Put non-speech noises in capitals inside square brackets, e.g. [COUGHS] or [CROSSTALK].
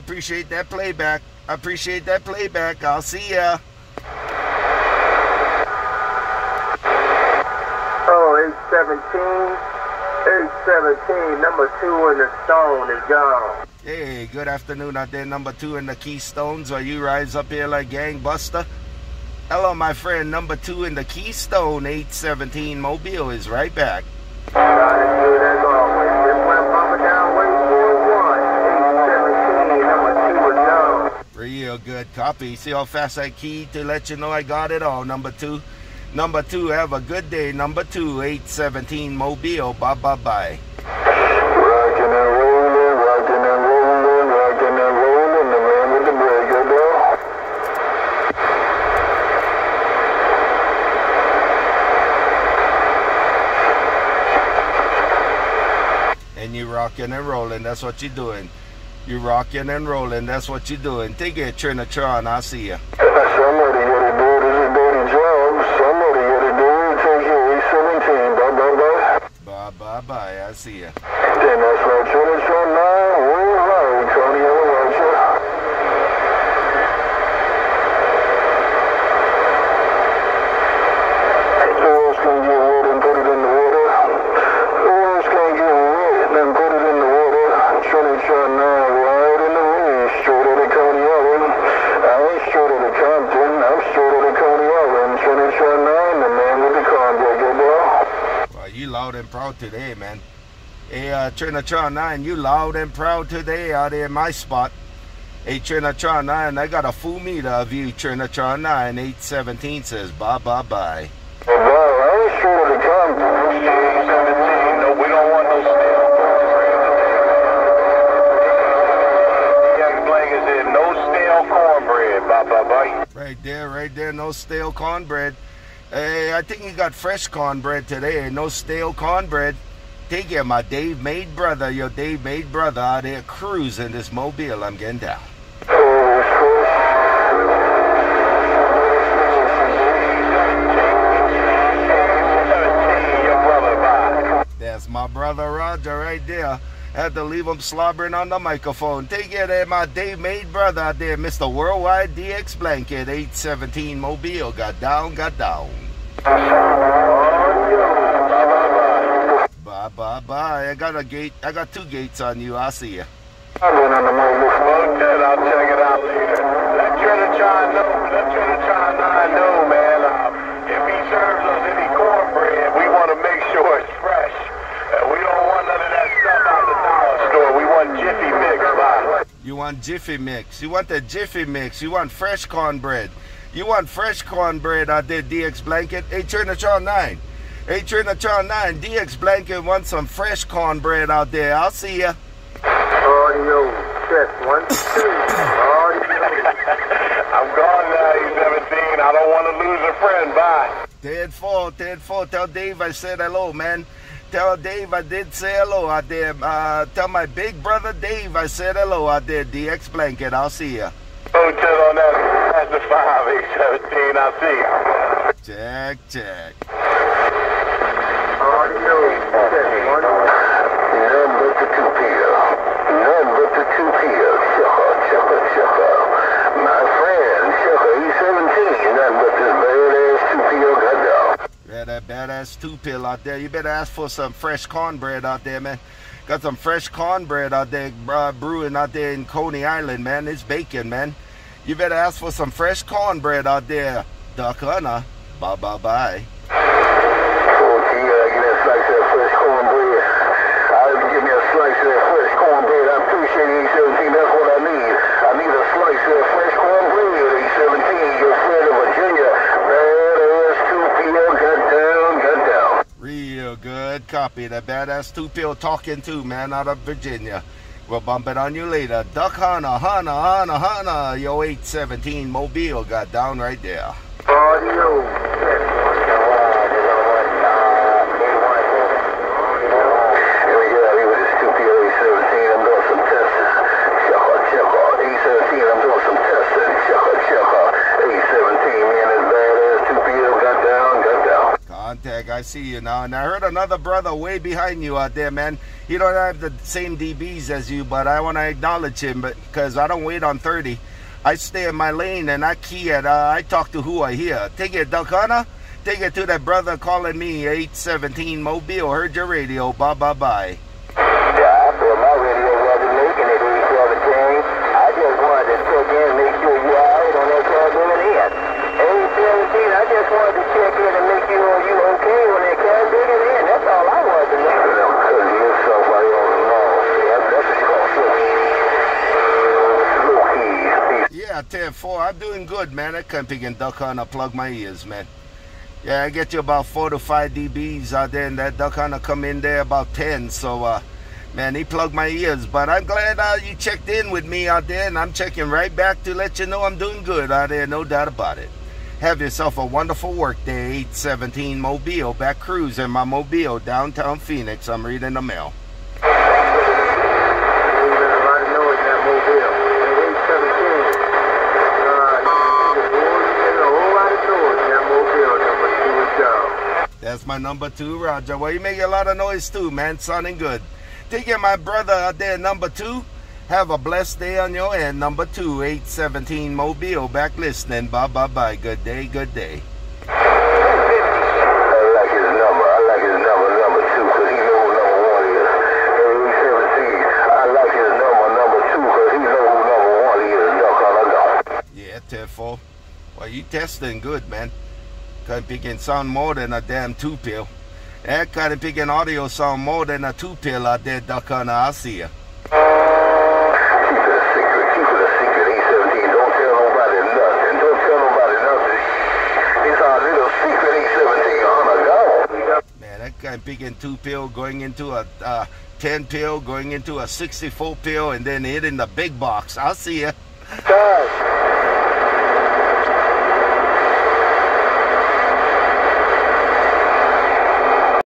appreciate that playback. I appreciate that playback. I'll see ya. Oh, 817. 817, number two in the stone is gone. Hey, good afternoon out there, number two in the Keystones. Are you rise up here like gangbuster? Hello, my friend, number two in the Keystone, 817 Mobile is right back. Good copy. See how fast I key to let you know I got it all, number two. Number two, have a good day. Number two, 817 Mobile. Bye bye bye. And rollin', rockin' and rollin', rockin' and rollin', the man with the breaker bell. And you rocking and rolling. That's what you're doing. You rocking and rolling. That's what you're doing. Take it, Trinitron. I'll see ya. Somebody got to do it. This is dirty job. Somebody got to do it. Take your 817. Bye, bye, bye. Bye bye bye. I'll see ya. Then that's right. Trinitron 9. We're right. Tony, I want you. Who else can get wet and put it in the water? Who else can get wet and put it in the water? Trinitron 9. Right in the wind. Straight out of Coney Island. I ain't straight out of Compton. I'm straight out of Coney Island. Trinitron 9. The man with the cognac, you know? Well, you loud and proud today, man. Hey, uh, Trinitron 9, you loud and proud today out there in my spot. Hey, Trinitron 9, I got a full meter of you, Trinitron 9, 817 says bye bye bye. Well, I ain't straight out of Compton. I'm straight 17. No, we don't want no stale said, no stale cornbread. Bye, bye, bye. Right there, right there, no stale cornbread. Hey, I think you got fresh cornbread today, no stale cornbread. Take it, my Dave made brother, your Dave made brother out there cruising this mobile. I'm getting down. That's my brother Roger right there. Had to leave him slobbering on the microphone. Take it there, my Dave made brother out there, Mr. Worldwide DX Blanket, 817 Mobile. Got down, got down. Bye bye bye. I got a gate. I got two gates on you. I'll see you. I've been on the mobile Okay, I'll check it out later. Let Trinitron know. Let Trinitron 9 know, man. Uh, if he serves us any cornbread, we want to make sure it's fresh. Uh, we don't want none of that stuff out the dollar store. We want Jiffy Mix, You want Jiffy Mix. You want the Jiffy Mix. You want fresh cornbread. You want fresh cornbread out there, DX Blanket. Hey, Trinitron 9. Hey, Trinitron 9. DX Blanket wants some fresh cornbread out there. I'll see ya. Audio, check, one, two. [COUGHS] I'm gone now, E17. I don't want to lose a friend, bye. Ted Four, Ted Four. Tell Dave I said hello, man. Tell Dave I did say hello out there. Uh, tell my big brother Dave I said hello out there, DX Blanket. I'll see ya. Hotel on that. That's the 5, 817. I'll see you. Check, check. Audio, check, one, None but the two pill. None but the two pill. Chucker, chucker, chucker. My friend, Chucker E17. None but this badass two pill got dog. Yeah, badass two pill out there. You better ask for some fresh cornbread out there, man. Got some fresh cornbread out there uh, brewing out there in Coney Island, man. It's bacon, man. You better ask for some fresh cornbread out there, Duck Hunter. Bye bye bye. Okay, uh, give me a slice of that fresh cornbread. Uh, give me a slice of that fresh cornbread. I appreciate it, E17. That's what I need. I need a slice of that fresh cornbread, E17. Your friend in Virginia. Badass two pill got down, got down. Real good copy. That badass two pill talking to man out of Virginia. We'll bump it on you later. Duck Hunter, Hunter, Hunter, Hunter. Yo, 817 Mobile got down right there. Audio, check, Here we go. Here with this two pill E17. I'm doing some testing. Chucker, chucker. E17. I'm doing some testing. Chucker, chucker. E17. Man, this badass two pill got down, got down. I see you now. And I heard another brother way behind you out there, man. He don't have the same DBs as you, but I want to acknowledge him because I don't wait on 30. I stay in my lane and I key it. Uh, I talk to who I hear. Take it, Hunter. Take it to that brother calling me 817 Mobile. Heard your radio. Bye bye bye. Yeah, I feel my radio wasn't making it 817. I just wanted to check in and make sure you all right on that car going in. 817, I just wanted to check in and make sure you okay on that car digging in. That's all I wanted to know. I'm cutting yourself while you're on the lawn. Yeah, that's what you call slow. Slow keys. Yeah, 10 4. I'm doing good, man. I can't pick and duck hunter. Plug my ears, man. Yeah, I get you about four to five dBs out there, and that duck hunter come in there about 10. So, uh, man, he plugged my ears. But I'm glad uh, you checked in with me out there, and I'm checking right back to let you know I'm doing good out there, no doubt about it. Have yourself a wonderful work day, 817 Mobile, back cruising my Mobile, downtown Phoenix. I'm reading the mail. My number two, Roger. Well, you make a lot of noise too, man. Sounding good. Take care, my brother out there, number two. Have a blessed day on your end. Number two, 817 Mobile. Back listening. Bye, bye, bye. Good day, good day. I like his number. I like his number, number two, because he know who number one is. Hey, 817, I like his number, number two, because he know who number one is. Duck Hunter don't. Yeah, 10 4. Well, you testing good, man. Of picking sound more than a damn two pill. That kind of picking audio sound more than a two pill out there, Hunter. I see ya. Keep it a secret. Keep it a secret. 817. Don't tell nobody nothing. Don't tell nobody nothing. It's our little secret 817. Hunter gone. Man, that guy picking two pill, going into a uh, 10 pill, going into a 64 pill, and then hitting the big box. I'll see ya.